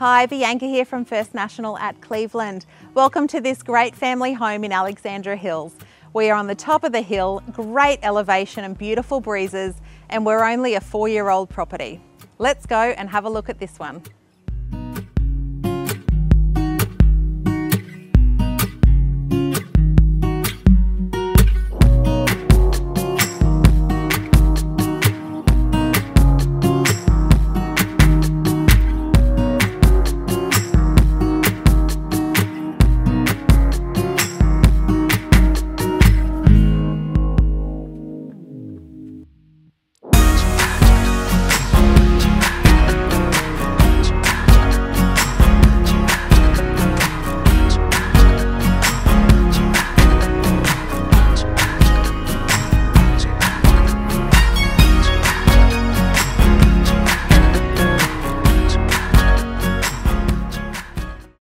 Hi, Bianca here from First National at Cleveland. Welcome to this great family home in Alexandra Hills. We are on the top of the hill, great elevation and beautiful breezes, and we're only a four year old property. Let's go and have a look at this one.